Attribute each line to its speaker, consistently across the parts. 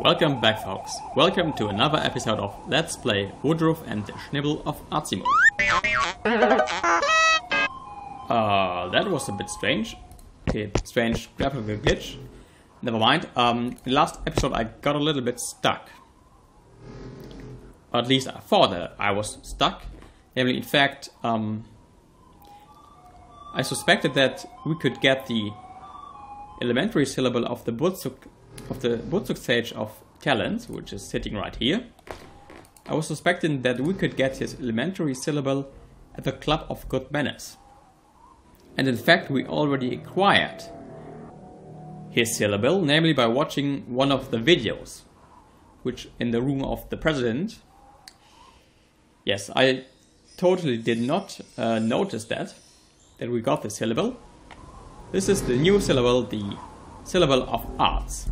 Speaker 1: Welcome back folks. Welcome to another episode of Let's Play Woodruff and the Schnibble of Azimuth. Uh, that was a bit strange. Okay, strange graphical glitch. Never mind. Um, last episode I got a little bit stuck. Or at least I thought that I was stuck. Namely, in fact, um, I suspected that we could get the elementary syllable of the Butsuk of the Butsuk stage of talents, which is sitting right here. I was suspecting that we could get his elementary syllable at the Club of Good Manners. And in fact, we already acquired his syllable, namely by watching one of the videos, which in the room of the president. Yes, I totally did not uh, notice that, that we got the syllable. This is the new syllable, the syllable of arts.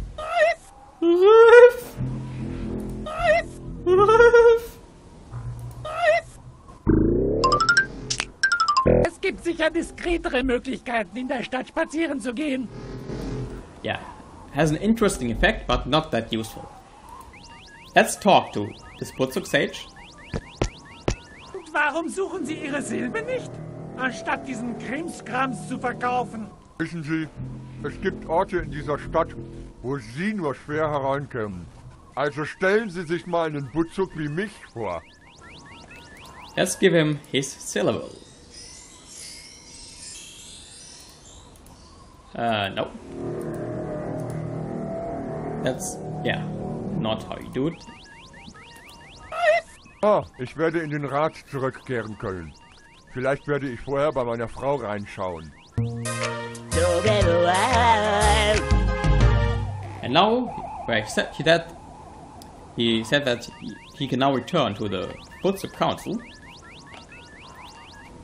Speaker 2: Es gibt sicher diskretere Möglichkeiten, in der Stadt spazieren zu gehen.
Speaker 1: Yeah, has an interesting effect, but not that useful. Let's talk to this Butzuk sage.
Speaker 2: Und warum suchen Sie Ihre Silbe nicht? Anstatt diesen Krimskrams zu verkaufen.
Speaker 3: Wissen Sie, es gibt Orte in dieser Stadt, wo Sie nur schwer hereinkämen. Also stellen Sie sich mal einen Butzuk wie mich vor.
Speaker 1: Let's give him his syllable. Uh, no. That's, yeah, not how you do it.
Speaker 3: Ah, ich werde in den Rat zurückkehren können. Vielleicht werde ich vorher bei meiner Frau reinschauen.
Speaker 1: And now, said, he, that, he said that he can now return to the Butzuk Council.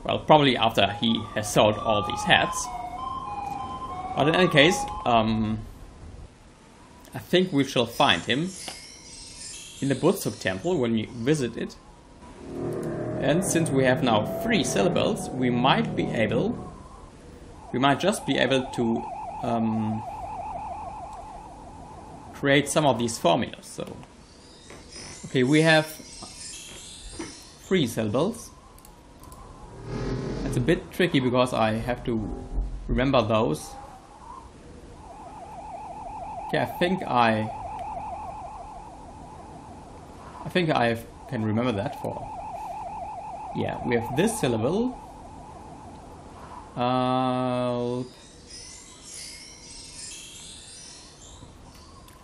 Speaker 1: Well, probably after he has sold all these hats. But in any case, um, I think we shall find him in the Butzuk temple when we visit it. And since we have now three syllables, we might be able, we might just be able to um, create some of these formulas. So, okay, we have three syllables. It's a bit tricky because I have to remember those. Okay, I think I, I think I can remember that for. Yeah, we have this syllable. Uh,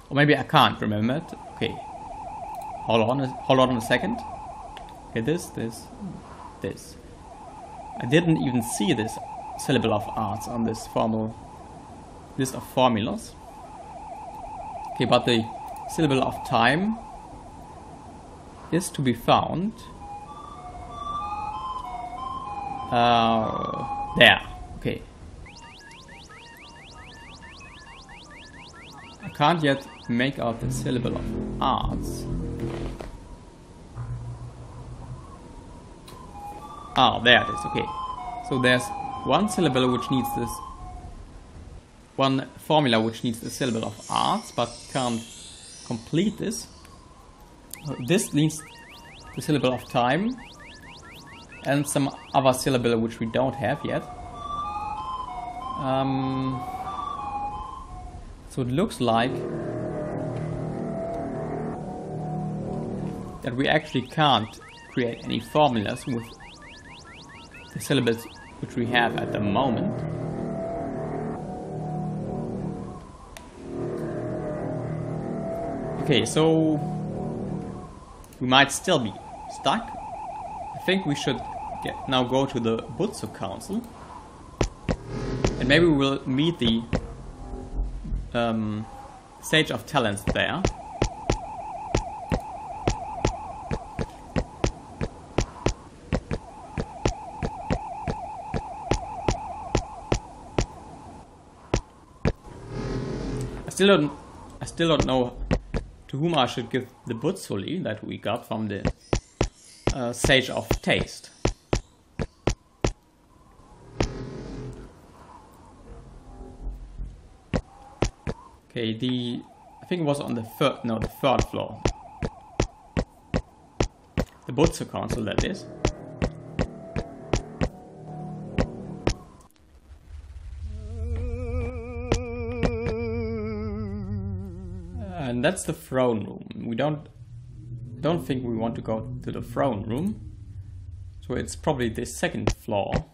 Speaker 1: Or maybe I can't remember it. Okay. Hold on, a, hold on a second. Okay, this, this, this. I didn't even see this syllable of arts on this formal list of formulas. Okay, but the syllable of time is to be found. Uh, there. Okay. I can't yet make out the syllable of arts. Ah, there it is, okay. So there's one syllable which needs this, one formula which needs the syllable of arts, but can't complete this. Uh, This needs the syllable of time, and some other syllable which we don't have yet. Um, so it looks like that we actually can't create any formulas with the syllables which we have at the moment. Okay, so we might still be stuck. I think we should now go to the Butsu Council. And maybe we will meet the um, Sage of Talents there. I still don't I still don't know to whom I should give the Butsuli that we got from the uh, Sage of Taste. Okay, the I think it was on the third, no, the third floor. The Butsu console, that is. And that's the throne room. We don't don't think we want to go to the throne room. So it's probably the second floor.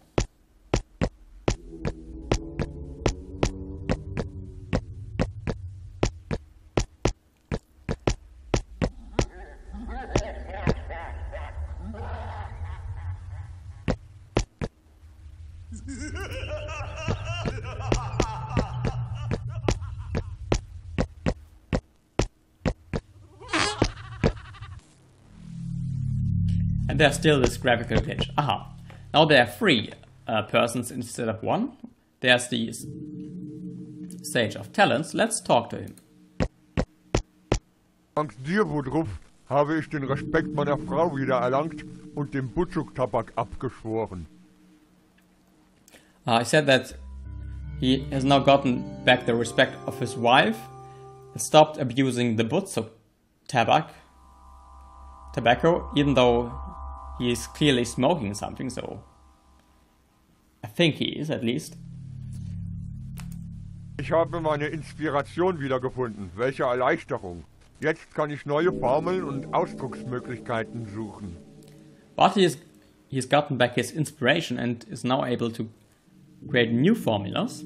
Speaker 1: And there's still this graphical glitch. Aha. Now there are three uh, persons instead of one. There's the Sage of Talents. Let's talk to him.
Speaker 3: Dank dir, Woodruff, habe ich den Respekt meiner Frau wieder erlangt und dem Butzuk-Tabak abgeschworen.
Speaker 1: Uh, he said that he has now gotten back the respect of his wife, stopped abusing the Butsu tabac, tobacco, even though he is clearly smoking something, so I think he is at least.
Speaker 3: Ich habe meine Inspiration wiedergefunden. Welche Erleichterung. Jetzt kann ich neue Formeln und Ausdrucksmöglichkeiten suchen.
Speaker 1: But he is, he's gotten back his inspiration and is now able to create new formulas,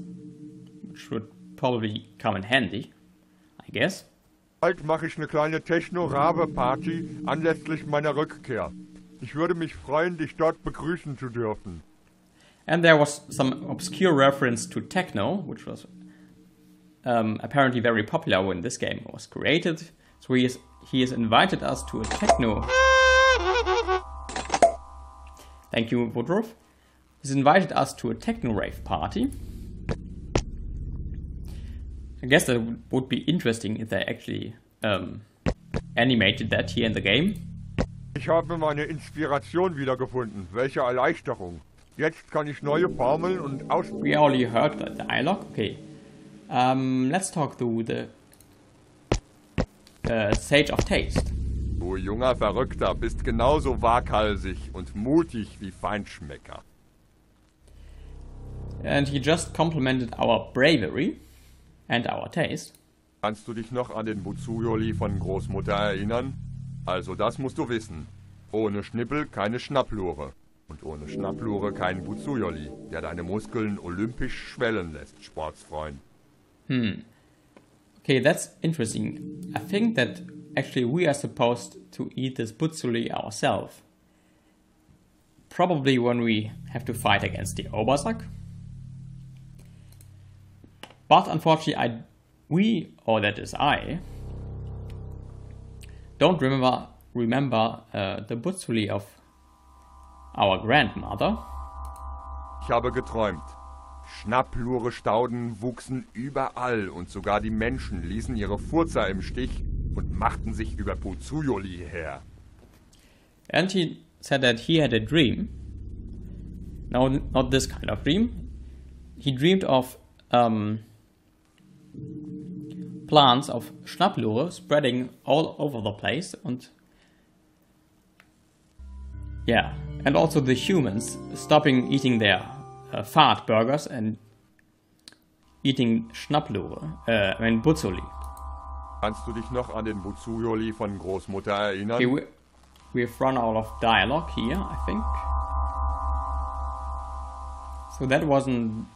Speaker 1: which would probably come in handy, I guess.
Speaker 3: Bald mache ich eine kleine Techno-Rabe-Party anlässlich meiner Rückkehr. Ich würde mich freuen, dich dort begrüßen zu dürfen.
Speaker 1: And there was some obscure reference to techno, which was um, apparently very popular when this game was created. So he, is, he has invited us to a techno. Thank you, Woodruff. He's invited us to a techno rave party. I guess that would- be interesting if they actually um, animated that here in the game.
Speaker 3: Ich habe meine Inspiration wiedergefunden. Welche Erleichterung. Jetzt kann ich neue Formeln und Aus...
Speaker 1: We already heard the dialogue. Okay. Um, let's talk to the uh, Sage of Taste.
Speaker 4: Du junger Verrückter bist genauso waghalsig und mutig wie Feinschmecker.
Speaker 1: And he just complimented our bravery and our taste.
Speaker 4: Kannst du dich noch an den Butsuyoli von Großmutter erinnern? Also das musst du wissen. Ohne Schnippel keine Schnapplure. Und ohne Schnapplure kein Butsuyoli, der deine Muskeln olympisch schwellen lässt, Sportsfreund.
Speaker 1: Okay, that's interesting. I think that actually we are supposed to eat this butsuli ourselves. Probably when we have to fight against the Obersack. But unfortunately, I, we, or that is I, don't remember remember uh, the butsuli of our grandmother.
Speaker 4: Ich habe geträumt. Schnapplure Stauden wuchsen überall und sogar die Menschen ließen ihre Furzer im Stich und machten sich über Butsuyoli her.
Speaker 1: And he said that he had a dream. No, not this kind of dream. He dreamed of um, plants of Schnapplure spreading all over the place, and yeah, and also the humans stopping eating their uh, fat burgers and eating Schnapplure, uh, I mean Butzoli.
Speaker 4: Kannst du dich noch an den Butsuyoli von Großmutter erinnern?
Speaker 1: Okay, we, we've run out of dialogue here, I think. So that wasn't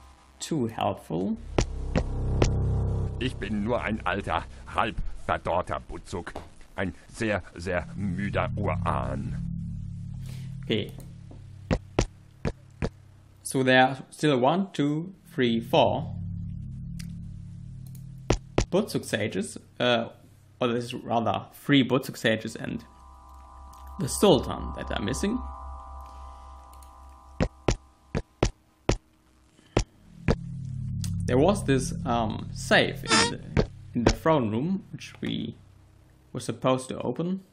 Speaker 1: too helpful.
Speaker 4: Ich bin nur ein alter, halb verdorrter Butzuk. Ein sehr, sehr müder Urahn.
Speaker 1: Okay. So there are still one, two, three, four Butsuk sages, uh, or there's rather three Butsuk sages and the Sultan that are missing. There was this um, safe in the, in the throne room, which we were supposed to open.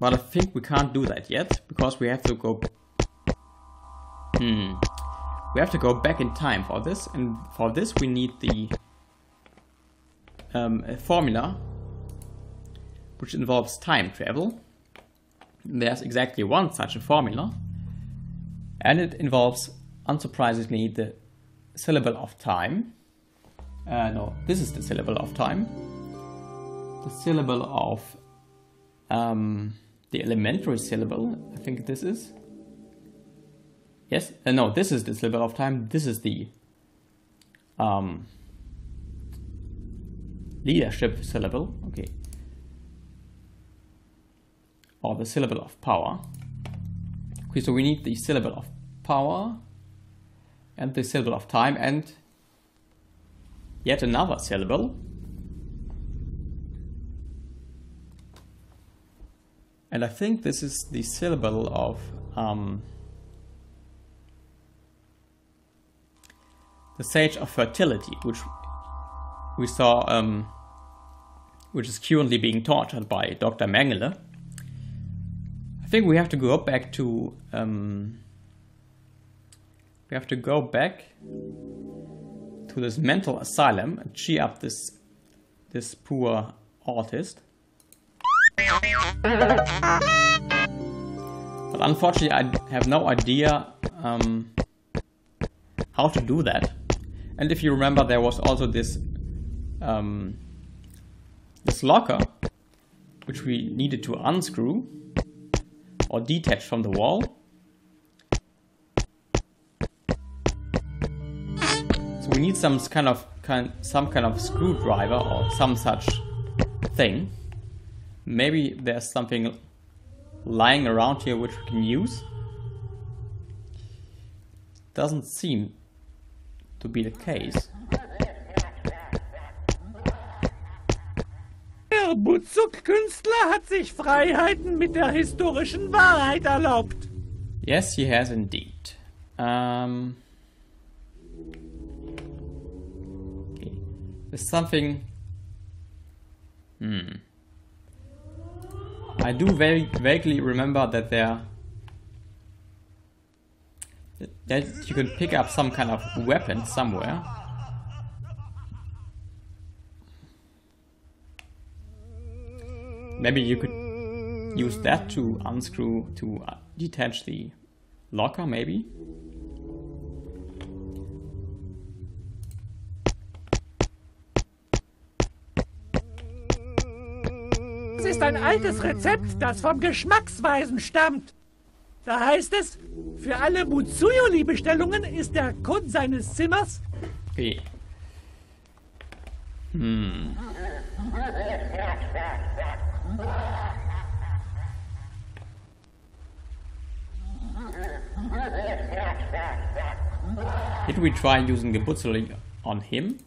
Speaker 1: But I think we can't do that yet because we have to go. Hmm. we have to go back in time for this, and for this we need the um, formula which involves time travel. There's exactly one such a formula, and it involves, unsurprisingly, the syllable of time. Uh, no, this is the syllable of time. The syllable of um, the elementary syllable, I think this is. Yes, uh, no, this is the syllable of time. This is the um, leadership syllable. Okay. Or the syllable of power. Okay, so we need the syllable of power and the syllable of time and yet another syllable. And I think this is the syllable of um, the Sage of Fertility, which we saw, um, which is currently being tortured by Dr. Mengele. Think we have to go back to, um, we have to go back to this mental asylum and cheer up this, this poor artist. But unfortunately, I have no idea um, how to do that. And if you remember, there was also this um, this locker, which we needed to unscrew or detach from the wall. So we need some kind of kind some kind of screwdriver or some such thing. Maybe there's something lying around here which we can use. Doesn't seem to be the case.
Speaker 2: Der Butzuk-Künstler hat sich Freiheiten mit der historischen Wahrheit erlaubt.
Speaker 1: Yes, he has indeed. Um, okay. There's something. Hmm. I do very vaguely remember that there that you can pick up some kind of weapon somewhere. Maybe you could use that to unscrew to uh, detach the locker, maybe.
Speaker 2: Es ist ein altes Rezept, das vom Geschmacksweisen stammt. Da heißt es, für alle Butsuyoli-Bestellungen ist der Code seines Zimmers
Speaker 1: Okay. Hmm. Did we try using the Butzeli on him?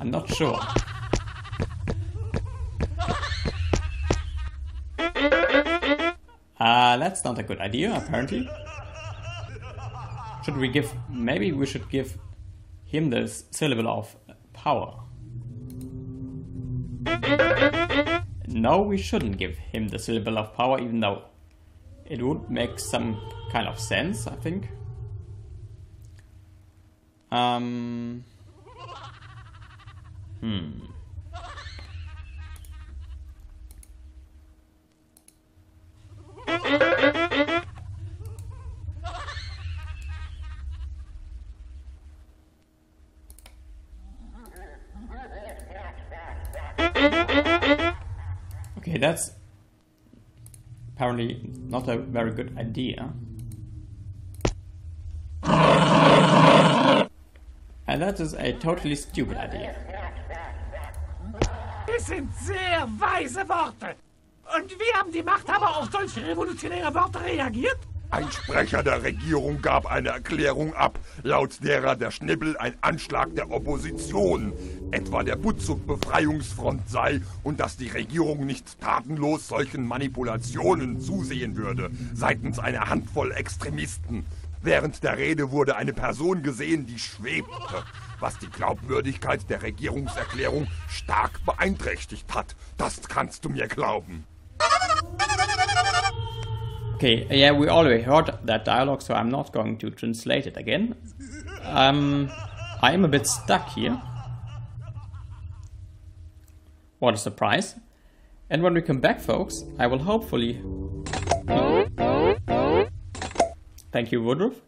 Speaker 1: I'm not sure. Uh, that's not a good idea, apparently. Should we give... Maybe we should give him the syllable of power. No, we shouldn't give him the syllable of power, even though it would make some kind of sense, I think. Um... Hmm. Okay, that's apparently not a very good idea. And that is a totally stupid idea.
Speaker 2: Es sind sehr weise Worte. Und wie haben die Machthaber auf solch revolutionäre Worte reagiert?
Speaker 4: Ein Sprecher der Regierung gab eine Erklärung ab, laut derer der Schnibbel ein Anschlag der Opposition, etwa der Butzuk-Befreiungsfront sei und dass die Regierung nicht tatenlos solchen Manipulationen zusehen würde, seitens einer Handvoll Extremisten. Während der Rede wurde eine Person gesehen, die schwebte, was die Glaubwürdigkeit der Regierungserklärung stark beeinträchtigt hat. Das kannst du mir glauben.
Speaker 1: Okay, yeah, we already heard that dialogue, so I'm not going to translate it again. Um, I am a bit stuck here. What a surprise. And when we come back, folks, I will hopefully... Thank you, Woodruff.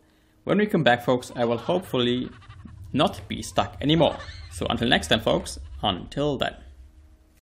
Speaker 1: When we come back, folks, I will hopefully not be stuck anymore. So until next time, folks, until then.